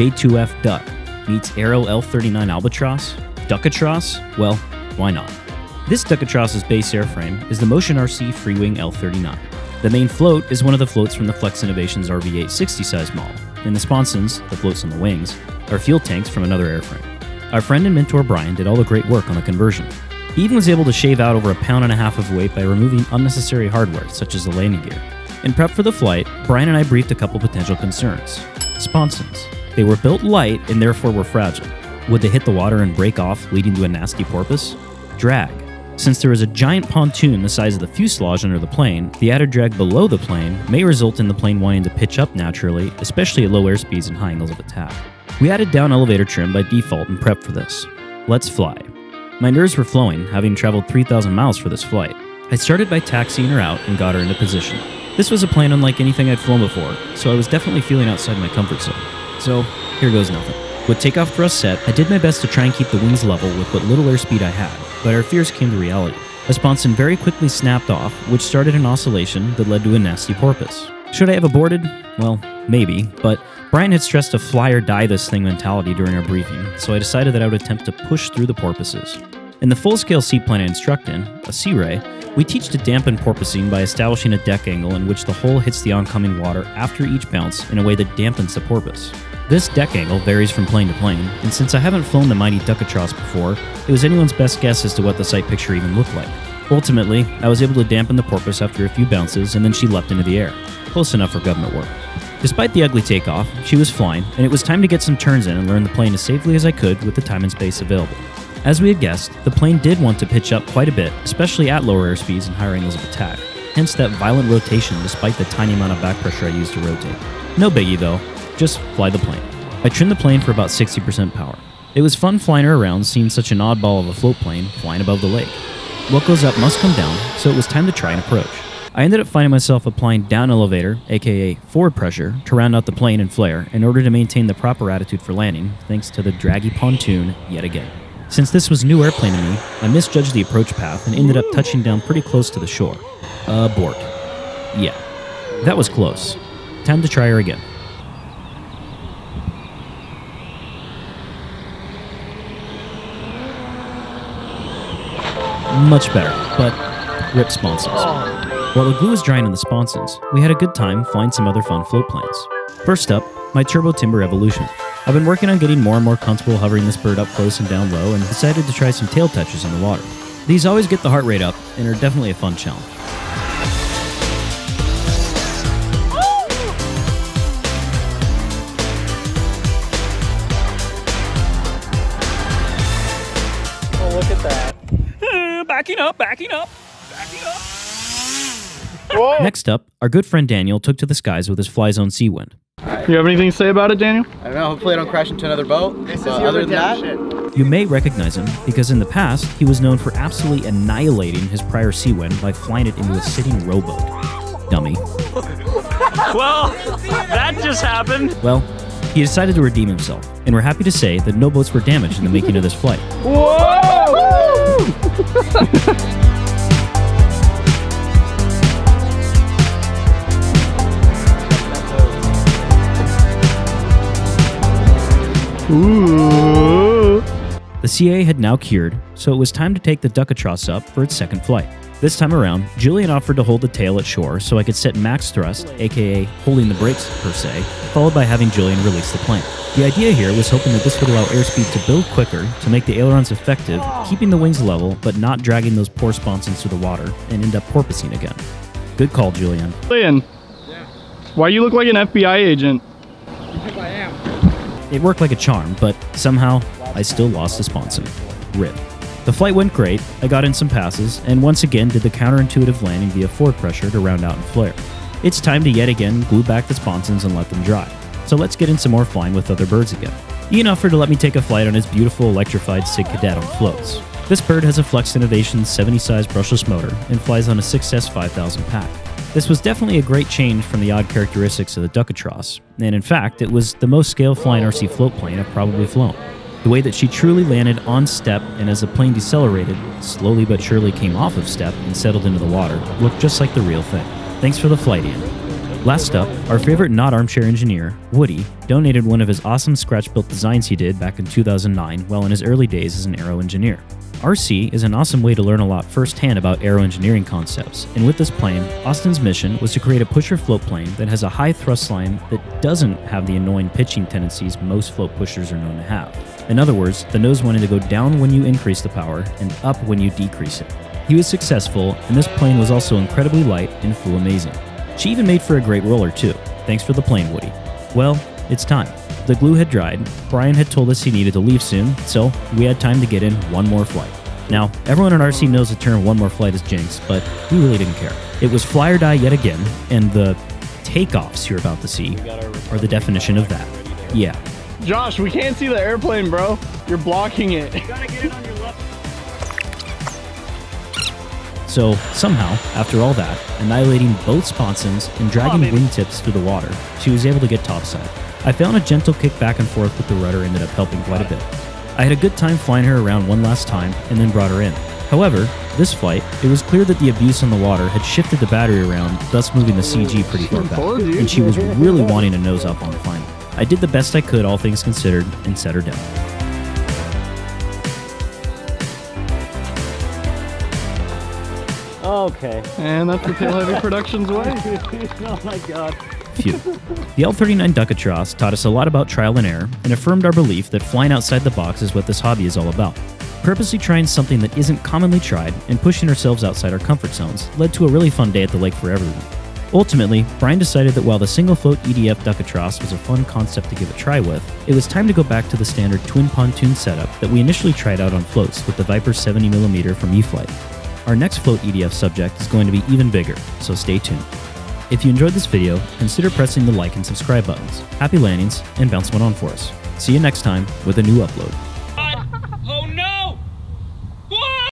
J2F Duck meets Aero L39 Albatross? Duckatros? Well, why not? This Duckatros's base airframe is the Motion RC Freewing L39. The main float is one of the floats from the Flex Innovations RV8 60 size model, and the sponsons, the floats on the wings, are fuel tanks from another airframe. Our friend and mentor Brian did all the great work on the conversion. He even was able to shave out over a pound and a half of weight by removing unnecessary hardware, such as the landing gear. In prep for the flight, Brian and I briefed a couple potential concerns. Sponsons. They were built light and therefore were fragile. Would they hit the water and break off, leading to a nasty porpoise? Drag. Since there is a giant pontoon the size of the fuselage under the plane, the added drag below the plane may result in the plane wanting to pitch up naturally, especially at low airspeeds and high angles of attack. We added down elevator trim by default and prep for this. Let's fly. My nerves were flowing, having traveled 3,000 miles for this flight. I started by taxiing her out and got her into position. This was a plane unlike anything I'd flown before, so I was definitely feeling outside my comfort zone. So, here goes nothing. With takeoff thrust set, I did my best to try and keep the wings level with what little airspeed I had, but our fears came to reality. A sponson very quickly snapped off, which started an oscillation that led to a nasty porpoise. Should I have aborted? Well, maybe, but Brian had stressed a fly or die this thing mentality during our briefing, so I decided that I would attempt to push through the porpoises. In the full scale seaplane I instruct in, a SeaRey, we teach to dampen porpoising by establishing a deck angle in which the hull hits the oncoming water after each bounce in a way that dampens the porpoise. This deck angle varies from plane to plane, and since I haven't flown the mighty Duckatros before, it was anyone's best guess as to what the sight picture even looked like. Ultimately, I was able to dampen the porpoise after a few bounces, and then she leapt into the air. Close enough for government work. Despite the ugly takeoff, she was flying, and it was time to get some turns in and learn the plane as safely as I could with the time and space available. As we had guessed, the plane did want to pitch up quite a bit, especially at lower airspeeds and higher angles of attack, hence that violent rotation despite the tiny amount of back pressure I used to rotate. No biggie though, just fly the plane. I trimmed the plane for about 60% power. It was fun flying her around seeing such an oddball of a float plane flying above the lake. What goes up must come down, so it was time to try an approach. I ended up finding myself applying down elevator, aka forward pressure, to round out the plane and flare in order to maintain the proper attitude for landing, thanks to the draggy pontoon yet again. Since this was new airplane to me, I misjudged the approach path and ended up touching down pretty close to the shore. Abort. Yeah, that was close. Time to try her again. Much better, but rip sponsons. While the glue was drying on the sponsons, we had a good time flying some other fun float planes. First up, my Turbo Timber Evolution. I've been working on getting more and more comfortable hovering this bird up close and down low and decided to try some tail touches in the water. These always get the heart rate up and are definitely a fun challenge. Oh, look at that. Backing up, backing up, backing up. Whoa. Next up, our good friend Daniel took to the skies with his Flyzone Seawind. You have anything to say about it, Daniel? I don't know. Hopefully, I don't crash into another boat. But other than that, You may recognize him because in the past, he was known for absolutely annihilating his prior Seawind by flying it into a sitting rowboat. Dummy. Well, that just happened. Well, he decided to redeem himself, and we're happy to say that no boats were damaged in the making of this flight. Ooh. The CA had now cured, so it was time to take the Duckatros up for its second flight. This time around, Julian offered to hold the tail at shore so I could set max thrust, aka holding the brakes per se, followed by having Julian release the plane. The idea here was hoping that this would allow airspeed to build quicker to make the ailerons effective, keeping the wings level but not dragging those poor sponsons through the water and end up porpoising again. Good call, Julian. Julian. Why you look like an FBI agent? Because I am. It worked like a charm, but somehow I still lost the sponson. Rip. The flight went great, I got in some passes, and once again did the counterintuitive landing via forward pressure to round out and flare. It's time to yet again glue back the sponsons and let them dry. So let's get in some more flying with other birds again. Ian offered to let me take a flight on his beautiful electrified Sig Kadet on floats. This bird has a Flex Innovations 70 size brushless motor and flies on a 6S 5000 pack. This was definitely a great change from the odd characteristics of the Duckatros, and in fact, it was the most scale flying RC float plane I've probably flown. The way that she truly landed on step and as the plane decelerated, slowly but surely came off of step and settled into the water, looked just like the real thing. Thanks for the flight, Ian. Last up, our favorite not armchair engineer, Woody, donated one of his awesome scratch built designs he did back in 2009 while in his early days as an aero engineer. RC is an awesome way to learn a lot firsthand about aero engineering concepts, and with this plane, Austin's mission was to create a pusher float plane that has a high thrust line that doesn't have the annoying pitching tendencies most float pushers are known to have. In other words, the nose wanted to go down when you increase the power and up when you decrease it. He was successful, and this plane was also incredibly light and flew amazing. She even made for a great roller, too. Thanks for the plane, Woody. Well, it's time. The glue had dried. Brian had told us he needed to leave soon, so we had time to get in one more flight. Now, everyone in RC knows the term one more flight is jinx, but we really didn't care. It was fly or die yet again, and the takeoffs you're about to see are the definition of that. Yeah. Josh, we can't see the airplane, bro. You're blocking it. So, somehow, after all that, annihilating both sponsons and dragging wingtips through the water, she was able to get topside. I found a gentle kick back and forth with the rudder ended up helping quite a bit. I had a good time flying her around one last time and then brought her in. However, this flight, it was clear that the abuse on the water had shifted the battery around, thus moving the CG pretty far back, and she was really wanting to nose up on the final. I did the best I could, all things considered, and set her down. Okay. And that's the Tail Heavy Productions way. oh my god. Phew. The L39 Duckatros taught us a lot about trial and error and affirmed our belief that flying outside the box is what this hobby is all about. Purposely trying something that isn't commonly tried and pushing ourselves outside our comfort zones led to a really fun day at the lake for everyone. Ultimately, Brian decided that while the single float EDF Duckatros was a fun concept to give a try with, it was time to go back to the standard twin pontoon setup that we initially tried out on floats with the Viper 70mm from E-flite. Our next float EDF subject is going to be even bigger, so stay tuned. If you enjoyed this video, consider pressing the like and subscribe buttons. Happy landings, and bounce one on for us. See you next time with a new upload.